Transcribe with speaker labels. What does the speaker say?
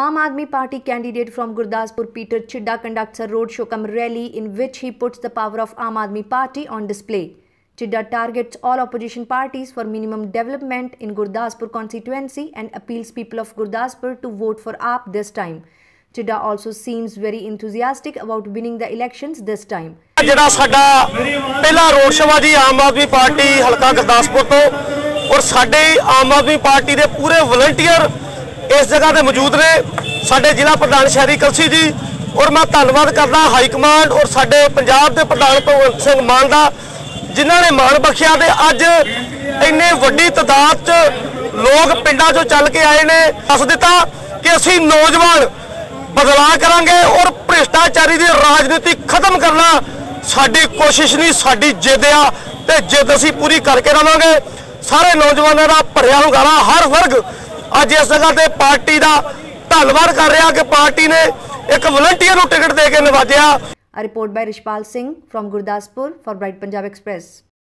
Speaker 1: Aam Aadmi Party candidate from Gurdaspur Peter Chidda conducts a roadshow come rally in which he puts the power of Aam Aadmi Party on display. Chidda targets all opposition parties for minimum development in Gurdaspur constituency and appeals people of Gurdaspur to vote for AAP this time. Chidda also seems very enthusiastic about winning the elections this time.
Speaker 2: ਜਿਹੜਾ ਸਾਡਾ ਪਹਿਲਾ road show ਆ ਜੀ Aam Aadmi party ਹਲਕਾ ਗੁਰਦਾਸਪੁਰ ਤੋਂ ਔਰ ਸਾਡੇ Aam Aadmi party ਦੇ ਪੂਰੇ ਵਲੰਟੀਅਰ ਇਸ ਜਗ੍ਹਾ ਤੇ ਮੌਜੂਦ ਨੇ ਸਾਡੇ ਜ਼ਿਲ੍ਹਾ ਪ੍ਰਧਾਨ ਸ਼ਹਿਰੀ ਕਲਸੀ ਜੀ, ਔਰ ਮੈਂ ਧੰਨਵਾਦ ਕਰਦਾ ਹਾਈ ਕਮਾਂਡ ਔਰ ਸਾਡੇ ਪੰਜਾਬ ਦੇ ਪ੍ਰਧਾਨ ਭਗਵੰਤ ਸਿੰਘ ਮਾਨ ਦਾ, ਜਿਨ੍ਹਾਂ ਨੇ ਮਾਣ ਬਖਸ਼ਿਆ ਤੇ ਅੱਜ ਇੰਨੇ ਵੱਡੀ ਤਾਦਾਦ 'ਚ ਲੋਕ ਪਿੰਡਾਂ 'ਚੋਂ ਚੱਲ ਕੇ ਆਏ ਨੇ। ਦੱਸ ਦਿੱਤਾ ਕਿ ਅਸੀਂ ਨੌਜਵਾਨ ਬਦਲਾਅ ਕਰਾਂਗੇ ਔਰ ਭ੍ਰਿਸ਼ਟਾਚਾਰੀ ਦੀ ਰਾਜਨੀਤੀ ਖਤਮ ਕਰਨਾ ਸਾਡੀ ਕੋਸ਼ਿਸ਼ ਨਹੀਂ, ਸਾਡੀ ਜਿੱਦ ਆ ਤੇ ਜਿੱਦ ਅਸੀਂ ਪੂਰੀ ਕਰਕੇ ਰਵਾਂਗੇ। ਸਾਰੇ ਨੌਜਵਾਨਾਂ ਦਾ ਭਰਿਆ ਹੁੰਗਾਰਾ ਹਰ ਵਰਗ ਅੱਜ ਇਸ ਜਗ੍ਹਾ ਤੇ ਪਾਰਟੀ ਦਾ ਧੰਨਵਾਦ ਕਰ ਰਿਹਾ ਕਿ ਪਾਰਟੀ ਨੇ ਇੱਕ ਵਲੰਟੀਅਰ ਨੂੰ ਟਿਕਟ ਦੇ ਕੇ ਨਵਾਜਿਆ
Speaker 1: report by Rishpal Singh from Gurdaspur for Bright Punjab Express